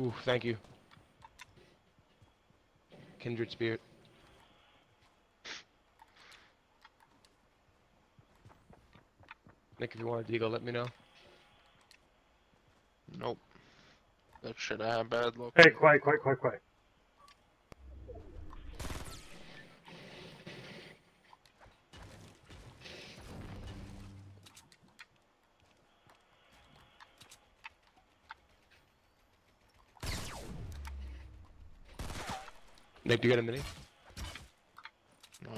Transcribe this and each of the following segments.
Ooh, thank you. Kindred spirit. Nick, if you want a deagle, let me know. Nope. That shit I have bad luck. Hey, quiet, quiet, quiet, quiet. Nick, do you get a mini? No.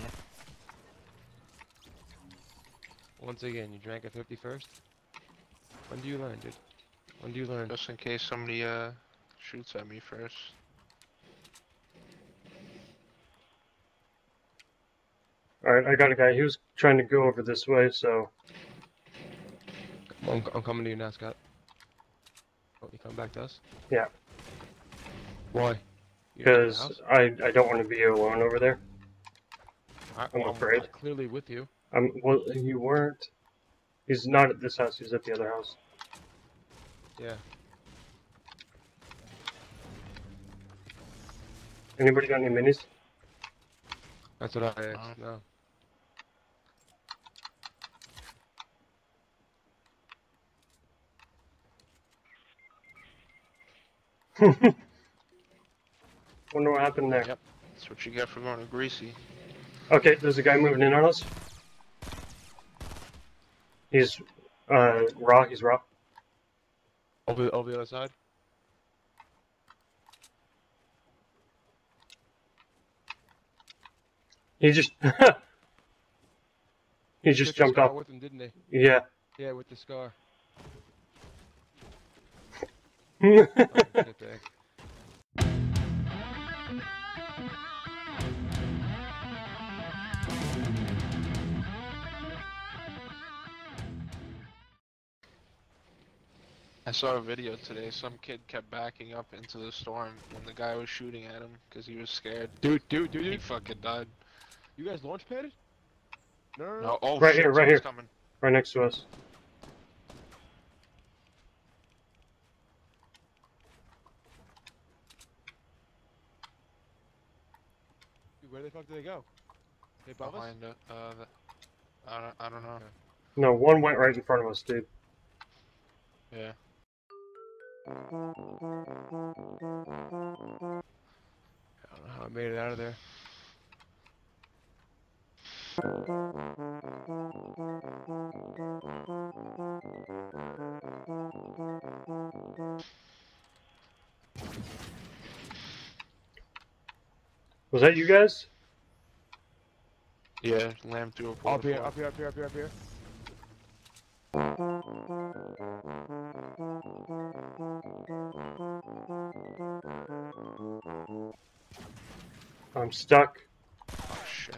Once again, you drank a 51st? When do you learn, dude? When do you learn? Just in case somebody uh shoots at me first. Alright, I got a guy. He was trying to go over this way, so. I'm, I'm coming to you now, Scott. Oh, you coming back to us? Yeah. Why? You don't have a Because? I, I don't want to be alone over there. I, I'm well, afraid. clearly with you. Um, well, you weren't. He's not at this house, he's at the other house. Yeah. Anybody got any minis? That's what I asked. No. Wonder what happened there. Yep. That's what you get for going to Greasy. Okay, there's a guy moving in on us. He's, uh, raw, he's raw. Over, over the other side? He just, he just jumped off. with him, didn't he? Yeah. Yeah, with the scar. Oh, I saw a video today. Some kid kept backing up into the storm when the guy was shooting at him because he was scared. Dude, dude, dude, He fucking died. You guys launch padded? No, no, no. No, oh Right shit, here, right here. Coming. right next to us. Dude, Where the fuck did they go? They above us? Behind it. Uh, the, I don't. I don't know. Okay. No, one went right in front of us, dude. Yeah. I don't know how I made it out of there. Was that you guys? Yeah. Lamb through a portal. Up here, up here, up here, up here, up here. I'm stuck. Oh shit.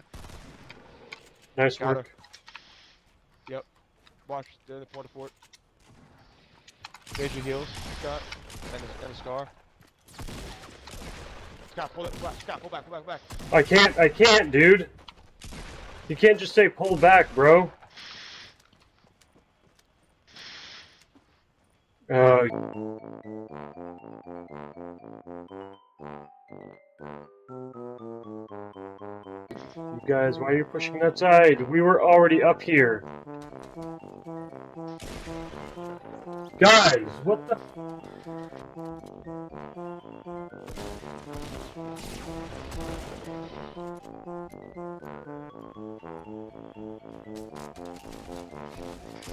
Nice Got work. Yep. Watch, they're in the porta fort. Raise your heels, Scott. And a, and a scar. Scott, pull it, back, Scott, pull back, pull back, pull back. I can't, I can't, dude. You can't just say pull back, bro. Uh, you guys, why are you pushing that side? We were already up here. Guys, what the?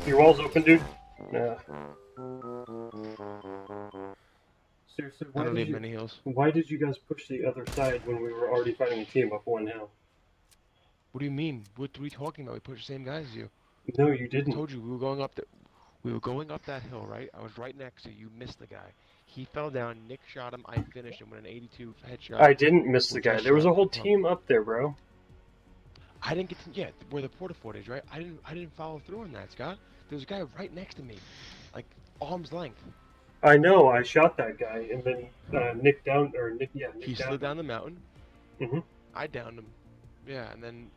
Your wall's open, dude. Yeah. Seriously, I why don't did, need you, many heals. why did you guys push the other side when we were already fighting a team up one hill? What do you mean? What are we talking about? We pushed the same guys as you. No, you didn't. told you we were going up the, we were going up that hill, right? I was right next to you. You missed the guy. He fell down. Nick shot him. I finished him with an 82 headshot. I didn't miss the guy. There was a whole team up there, bro. I didn't get to yeah where the porta fort is, right? I didn't I didn't follow through on that, Scott. There was a guy right next to me, like arm's length. I know. I shot that guy, and then uh, Nick down or Nick, yeah, Nick He down. slid down the mountain. Mhm. I downed him. Yeah, and then,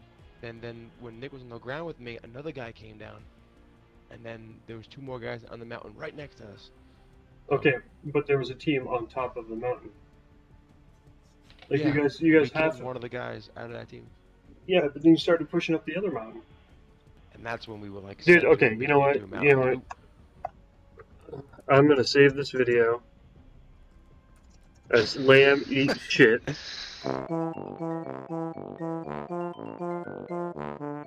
and then when Nick was on the ground with me, another guy came down, and then there was two more guys on the mountain right next to us. Okay, but there was a team on top of the mountain. Like Yeah, you guys, you guys have. one of the guys out of that team, Yeah, but then you started pushing up the other mountain. and that's when we were like, Dude, okay, you know what? immediately do a You know mountain I'm gonna save this video as lamb eats shit.